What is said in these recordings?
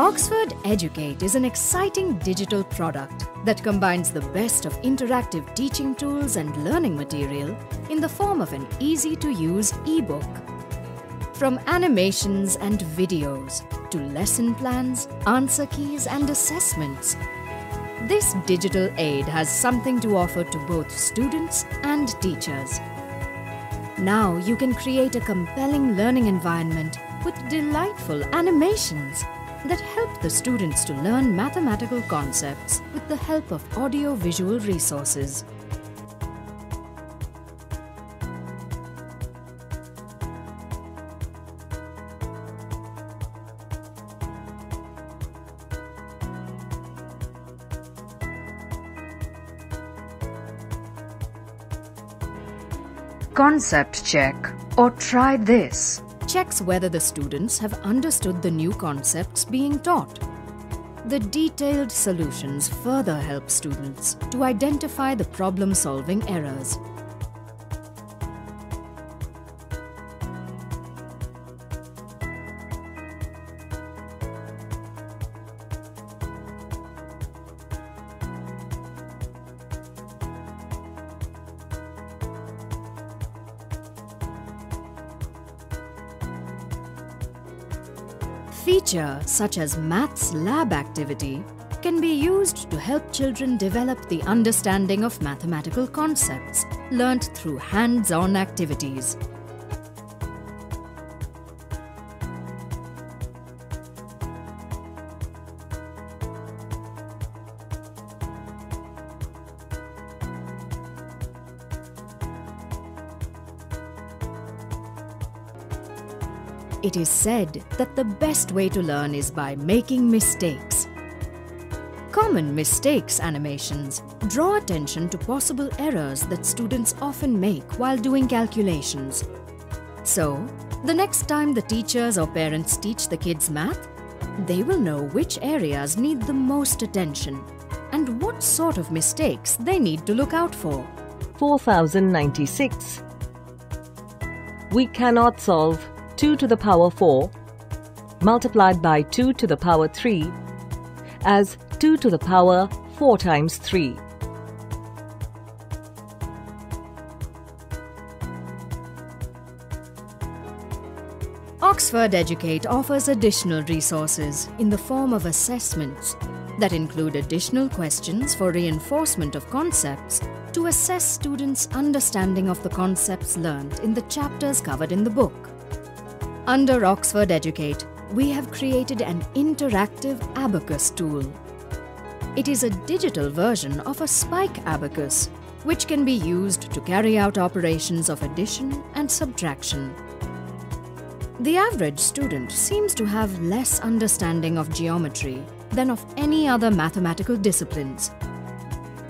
Oxford Educate is an exciting digital product that combines the best of interactive teaching tools and learning material in the form of an easy to use ebook. From animations and videos to lesson plans, answer keys, and assessments, this digital aid has something to offer to both students and teachers. Now you can create a compelling learning environment with delightful animations that help the students to learn mathematical concepts with the help of audio-visual resources. Concept check or try this checks whether the students have understood the new concepts being taught. The detailed solutions further help students to identify the problem-solving errors. Feature such as Maths Lab activity can be used to help children develop the understanding of mathematical concepts learnt through hands-on activities. It is said that the best way to learn is by making mistakes. Common mistakes animations draw attention to possible errors that students often make while doing calculations. So, the next time the teachers or parents teach the kids math, they will know which areas need the most attention and what sort of mistakes they need to look out for. 4096 We cannot solve 2 to the power 4 multiplied by 2 to the power 3 as 2 to the power 4 times 3. Oxford Educate offers additional resources in the form of assessments that include additional questions for reinforcement of concepts to assess students' understanding of the concepts learned in the chapters covered in the book. Under Oxford Educate, we have created an interactive abacus tool. It is a digital version of a spike abacus, which can be used to carry out operations of addition and subtraction. The average student seems to have less understanding of geometry than of any other mathematical disciplines.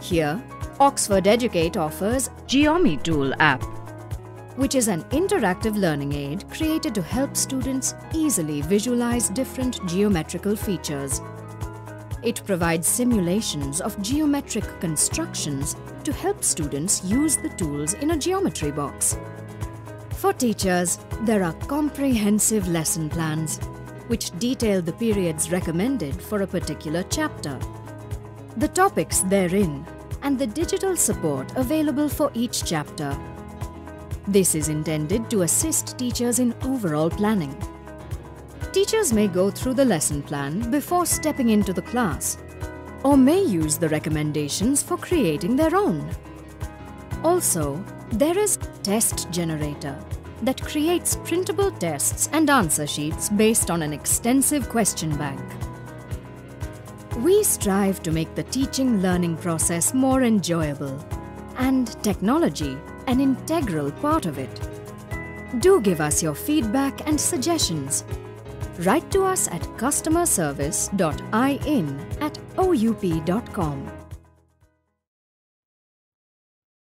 Here, Oxford Educate offers Geomi Tool app which is an interactive learning aid created to help students easily visualize different geometrical features. It provides simulations of geometric constructions to help students use the tools in a geometry box. For teachers, there are comprehensive lesson plans which detail the periods recommended for a particular chapter, the topics therein, and the digital support available for each chapter this is intended to assist teachers in overall planning. Teachers may go through the lesson plan before stepping into the class or may use the recommendations for creating their own. Also, there is Test Generator that creates printable tests and answer sheets based on an extensive question bank. We strive to make the teaching learning process more enjoyable and technology an integral part of it. Do give us your feedback and suggestions. Write to us at customerservice.in at oup.com.